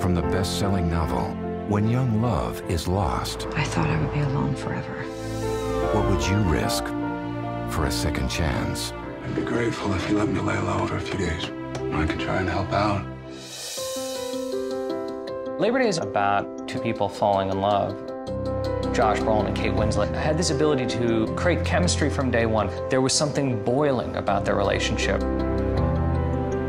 from the best-selling novel, When Young Love is Lost. I thought I would be alone forever. What would you risk for a second chance? I'd be grateful if you let me lay low for a few days. I could try and help out. Labor Day is about two people falling in love. Josh Brolin and Kate Winslet had this ability to create chemistry from day one. There was something boiling about their relationship.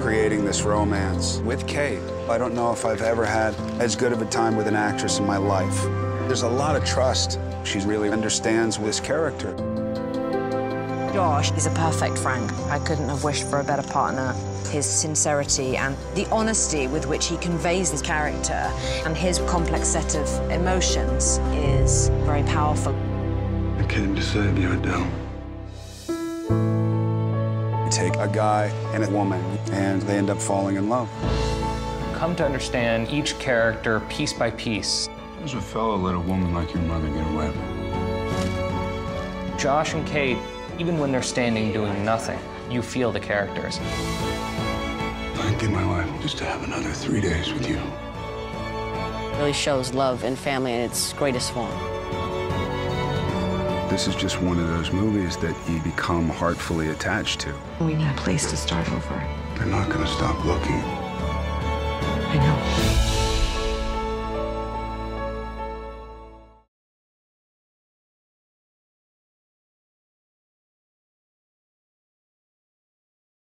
Creating this romance with Kate, I don't know if I've ever had as good of a time with an actress in my life. There's a lot of trust. She really understands this character. Josh is a perfect friend. I couldn't have wished for a better partner. His sincerity and the honesty with which he conveys his character and his complex set of emotions is very powerful. I came to save you, Adele. You take a guy and a woman, and they end up falling in love. Come to understand each character piece by piece. Does a fellow let a woman like your mother get away? Josh and Kate, even when they're standing doing nothing, you feel the characters. I'd give my life just to have another three days with you. really shows love and family in its greatest form. This is just one of those movies that you become heartfully attached to. We need a place to start over. They're not going to stop looking. I know.